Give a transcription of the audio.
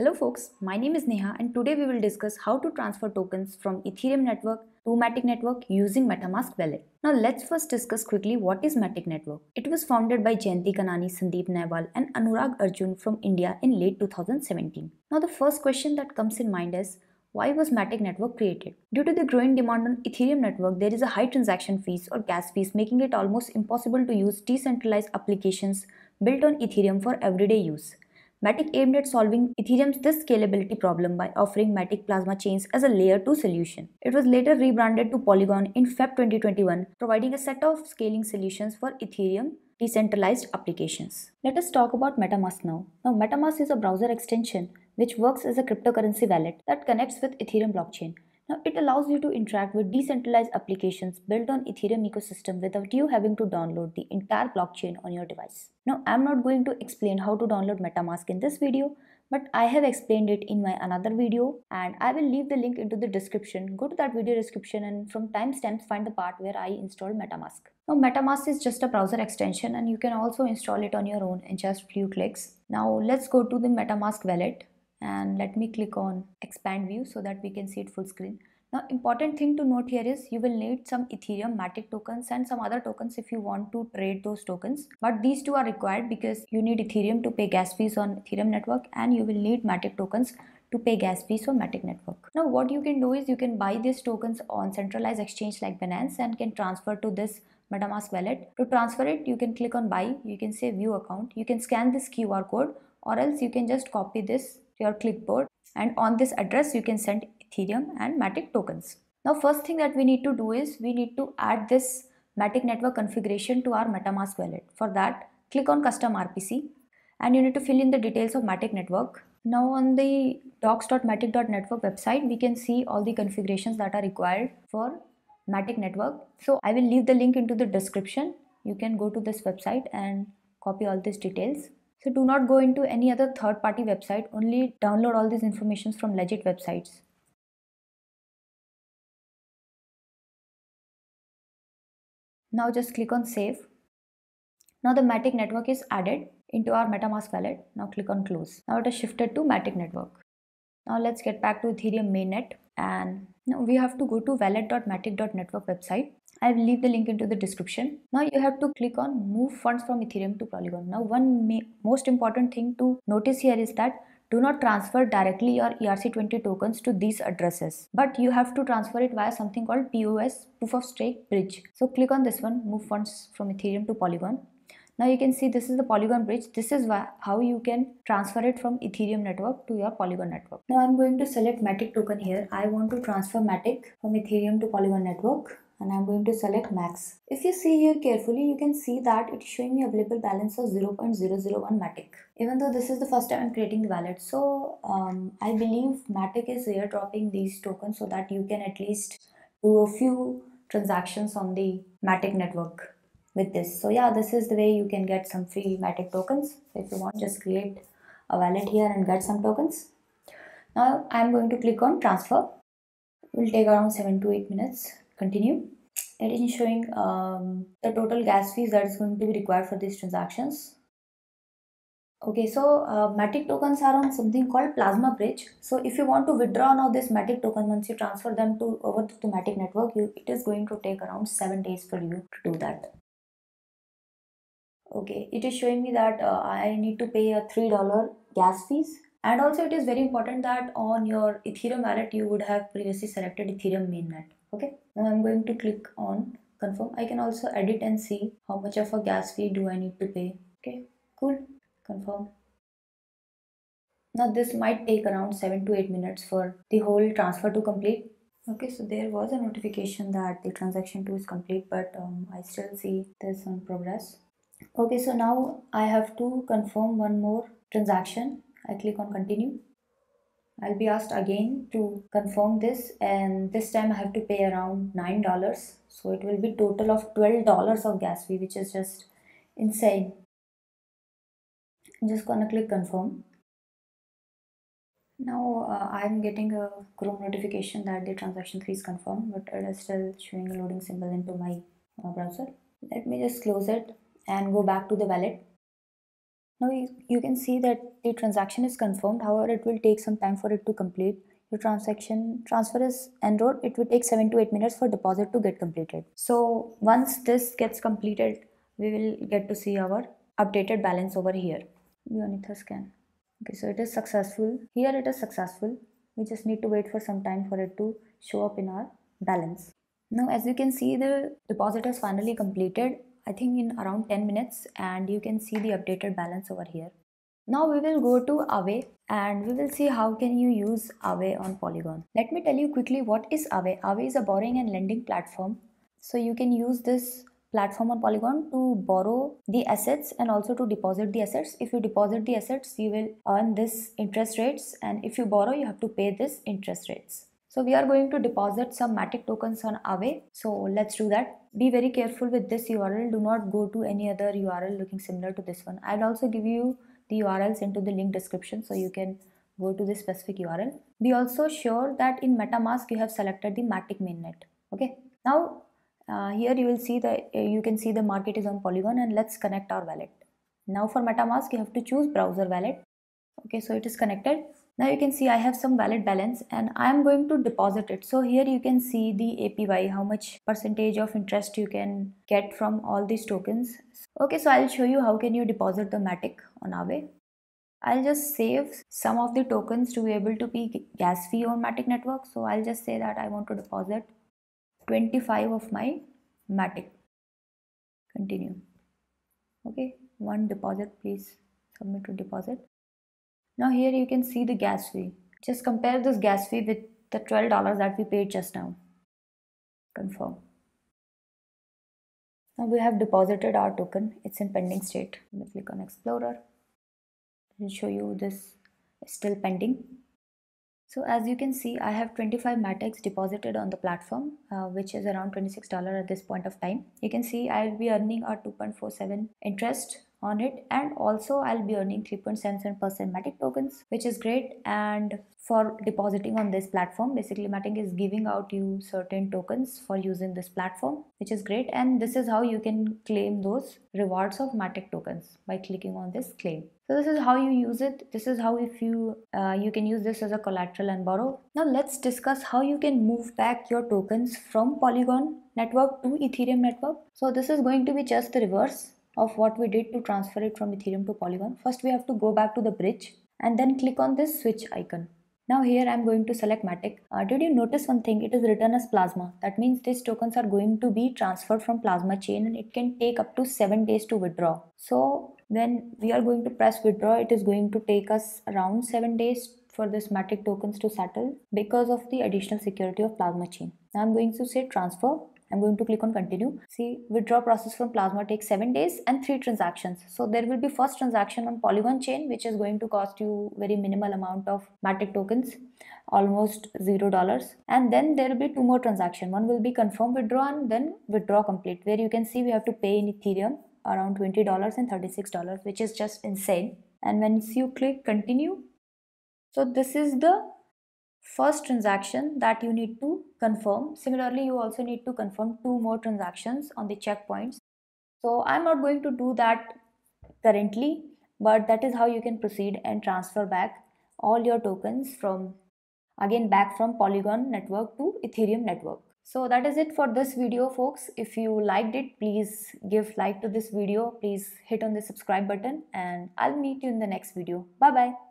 Hello folks, my name is Neha and today we will discuss how to transfer tokens from Ethereum network to Matic network using MetaMask wallet. Now let's first discuss quickly what is Matic network. It was founded by Jayanti Kanani, Sandeep Nailwal and Anurag Arjun from India in late 2017. Now the first question that comes in mind is why was Matic network created? Due to the growing demand on Ethereum network, there is a high transaction fees or gas fees making it almost impossible to use decentralized applications built on Ethereum for everyday use. Matic aimed at solving Ethereum's scalability problem by offering Matic Plasma chains as a layer 2 solution. It was later rebranded to Polygon in Feb 2021, providing a set of scaling solutions for Ethereum decentralized applications. Let us talk about MetaMask now. Now, MetaMask is a browser extension which works as a cryptocurrency wallet that connects with Ethereum blockchain. Now, it allows you to interact with decentralized applications built on Ethereum ecosystem without you having to download the entire blockchain on your device. Now, I'm not going to explain how to download MetaMask in this video, but I have explained it in my another video and I will leave the link into the description. Go to that video description and from timestamps find the part where I installed MetaMask. Now MetaMask is just a browser extension and you can also install it on your own in just few clicks. Now let's go to the MetaMask wallet and let me click on expand view so that we can see it full screen. Now important thing to note here is you will need some Ethereum Matic tokens and some other tokens if you want to trade those tokens. But these two are required because you need Ethereum to pay gas fees on Ethereum network and you will need Matic tokens to pay gas fees on Matic network. Now what you can do is you can buy these tokens on centralized exchange like Binance and can transfer to this MetaMask wallet. To transfer it, you can click on buy, you can say view account, you can scan this QR code or else you can just copy this your clipboard and on this address you can send Ethereum and Matic tokens. Now first thing that we need to do is we need to add this Matic network configuration to our MetaMask wallet. For that click on custom RPC and you need to fill in the details of Matic network. Now on the docs.matic.network website we can see all the configurations that are required for Matic network. So I will leave the link into the description. You can go to this website and copy all these details. So do not go into any other third party website, only download all these informations from legit websites. Now just click on save. Now the Matic network is added into our MetaMask wallet. Now click on close. Now it is shifted to Matic network. Now let's get back to Ethereum mainnet and now we have to go to wallet.matic.network website I will leave the link into the description. Now you have to click on move funds from Ethereum to Polygon. Now one most important thing to notice here is that do not transfer directly your ERC20 tokens to these addresses, but you have to transfer it via something called POS, Proof of Stake Bridge. So click on this one, move funds from Ethereum to Polygon. Now you can see this is the Polygon bridge. This is how you can transfer it from Ethereum network to your Polygon network. Now I'm going to select Matic token here. I want to transfer Matic from Ethereum to Polygon network and I'm going to select max. If you see here carefully, you can see that it's showing me available balance of 0.001 Matic. Even though this is the first time I'm creating the wallet. So um, I believe Matic is airdropping these tokens so that you can at least do a few transactions on the Matic network with this. So yeah, this is the way you can get some free Matic tokens. So if you want, just create a wallet here and get some tokens. Now I'm going to click on transfer. It will take around 7 to 8 minutes continue. It is showing um, the total gas fees that is going to be required for these transactions. Okay so uh, matic tokens are on something called plasma bridge. So if you want to withdraw now this matic token once you transfer them to over to matic network you it is going to take around seven days for you to do that. Okay it is showing me that uh, i need to pay a three dollar gas fees. And also it is very important that on your ethereum wallet you would have previously selected ethereum mainnet okay now i'm going to click on confirm. I can also edit and see how much of a gas fee do i need to pay. Okay cool confirm. Now this might take around 7 to 8 minutes for the whole transfer to complete. Okay so there was a notification that the transaction 2 is complete but um, i still see this on progress. Okay so now i have to confirm one more transaction. I click on continue I'll be asked again to confirm this and this time I have to pay around $9 so it will be total of $12 of gas fee which is just insane. I'm just gonna click confirm. Now uh, I'm getting a Chrome notification that the transaction fee is confirmed but it is still showing a loading symbol into my uh, browser. Let me just close it and go back to the wallet Now you, you can see that the transaction is confirmed. However, it will take some time for it to complete. Your transaction transfer is enrolled. It will take seven to eight minutes for deposit to get completed. So once this gets completed, we will get to see our updated balance over here. Unitha scan. Okay, so it is successful. Here it is successful. We just need to wait for some time for it to show up in our balance. Now as you can see the deposit is finally completed I think in around 10 minutes and you can see the updated balance over here. Now we will go to Aave and we will see how can you use Aave on Polygon. Let me tell you quickly what is Aave. Aave is a borrowing and lending platform. So you can use this platform on Polygon to borrow the assets and also to deposit the assets. If you deposit the assets, you will earn this interest rates and if you borrow, you have to pay this interest rates. So we are going to deposit some Matic tokens on Aave. So let's do that. Be very careful with this URL. Do not go to any other URL looking similar to this one. I'll also give you the URLs into the link description so you can go to this specific URL. Be also sure that in MetaMask you have selected the Matic mainnet. Okay. Now uh, here you will see the uh, you can see the market is on Polygon and let's connect our wallet. Now for MetaMask you have to choose browser wallet. Okay, so it is connected now you can see I have some valid balance and I am going to deposit it. So here you can see the APY, how much percentage of interest you can get from all these tokens. Okay, so I'll show you how can you deposit the Matic on Aave. I'll just save some of the tokens to be able to be gas fee on Matic network. So I'll just say that I want to deposit 25 of my Matic. Continue. Okay, one deposit, please submit to deposit. Now here you can see the gas fee. Just compare this gas fee with the $12 that we paid just now. Confirm. Now we have deposited our token. It's in pending state. Let me click on Explorer. I'll show you this is still pending. So as you can see, I have 25 Matics deposited on the platform, uh, which is around $26 at this point of time. You can see I'll be earning a 2.47 interest on it and also I'll be earning 3.77% Matic tokens which is great and for depositing on this platform basically Matic is giving out you certain tokens for using this platform which is great and this is how you can claim those rewards of Matic tokens by clicking on this claim. So this is how you use it. This is how if you uh, you can use this as a collateral and borrow. Now let's discuss how you can move back your tokens from Polygon network to Ethereum network. So this is going to be just the reverse of what we did to transfer it from Ethereum to Polygon. First we have to go back to the bridge and then click on this switch icon. Now here I'm going to select Matic. Uh, did you notice one thing? It is written as Plasma. That means these tokens are going to be transferred from Plasma chain and it can take up to 7 days to withdraw. So when we are going to press withdraw, it is going to take us around 7 days for this Matic tokens to settle because of the additional security of Plasma chain. Now I'm going to say transfer I'm going to click on continue. See, withdraw process from Plasma takes 7 days and 3 transactions. So there will be first transaction on Polygon chain which is going to cost you very minimal amount of Matic tokens, almost $0. And then there will be two more transaction. One will be confirm withdraw and then withdraw complete where you can see we have to pay in Ethereum around $20 and $36 which is just insane. And once you click continue, so this is the first transaction that you need to confirm. Similarly, you also need to confirm two more transactions on the checkpoints. So I'm not going to do that currently, but that is how you can proceed and transfer back all your tokens from again back from Polygon network to Ethereum network. So that is it for this video folks. If you liked it, please give like to this video. Please hit on the subscribe button and I'll meet you in the next video. Bye bye.